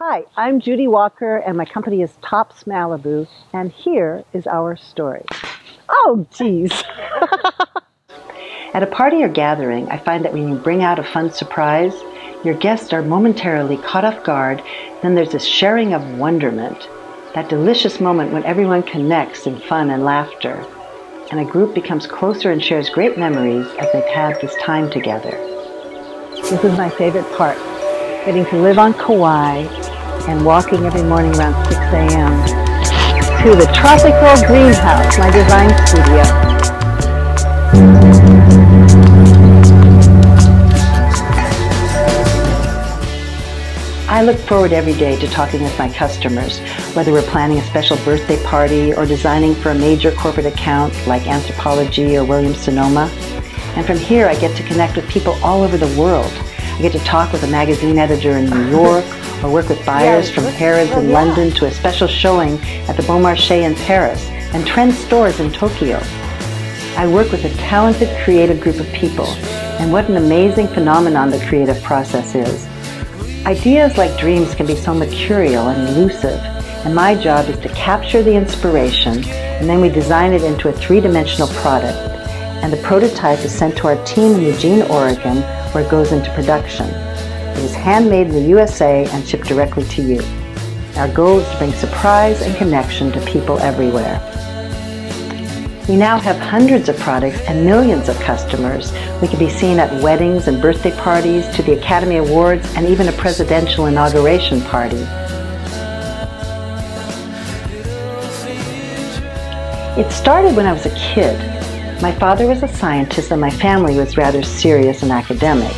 Hi, I'm Judy Walker, and my company is Tops Malibu, and here is our story. Oh, geez. At a party or gathering, I find that when you bring out a fun surprise, your guests are momentarily caught off guard, then there's this sharing of wonderment, that delicious moment when everyone connects in fun and laughter, and a group becomes closer and shares great memories as they've had this time together. This is my favorite part, getting to live on Kauai and walking every morning around 6 a.m. to the Tropical Greenhouse, my design studio. I look forward every day to talking with my customers, whether we're planning a special birthday party or designing for a major corporate account like Anthropologie or Williams Sonoma. And from here, I get to connect with people all over the world. I get to talk with a magazine editor in New York or work with buyers from Harrods in London to a special showing at the Beaumarchais in Paris and trend stores in Tokyo. I work with a talented creative group of people, and what an amazing phenomenon the creative process is. Ideas like dreams can be so mercurial and elusive, and my job is to capture the inspiration, and then we design it into a three-dimensional product. And the prototype is sent to our team in Eugene, Oregon, where it goes into production. It is handmade in the USA and shipped directly to you. Our goal is to bring surprise and connection to people everywhere. We now have hundreds of products and millions of customers. We can be seen at weddings and birthday parties, to the Academy Awards, and even a presidential inauguration party. It started when I was a kid. My father was a scientist and my family was rather serious and academic.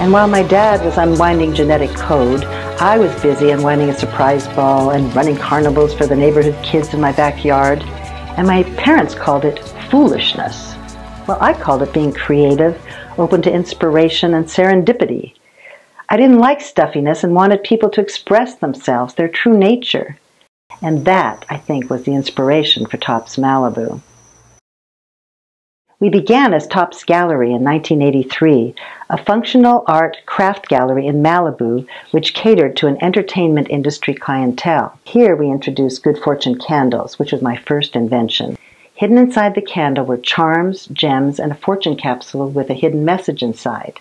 And while my dad was unwinding genetic code, I was busy unwinding a surprise ball and running carnivals for the neighborhood kids in my backyard. And my parents called it foolishness. Well, I called it being creative, open to inspiration and serendipity. I didn't like stuffiness and wanted people to express themselves, their true nature. And that, I think, was the inspiration for Tops Malibu. We began as Tops Gallery in 1983, a functional art craft gallery in Malibu which catered to an entertainment industry clientele. Here we introduced Good Fortune candles, which was my first invention. Hidden inside the candle were charms, gems, and a fortune capsule with a hidden message inside.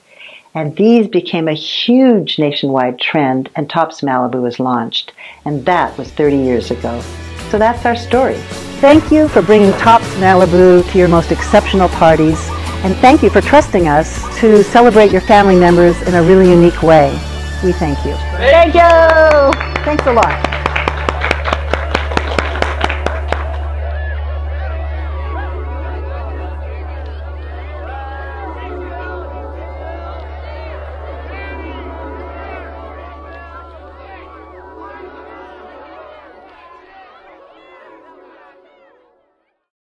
And these became a huge nationwide trend, and Tops Malibu was launched. And that was 30 years ago. So that's our story. Thank you for bringing Tops Malibu to your most exceptional parties. And thank you for trusting us to celebrate your family members in a really unique way. We thank you. Thank you. Thanks a lot.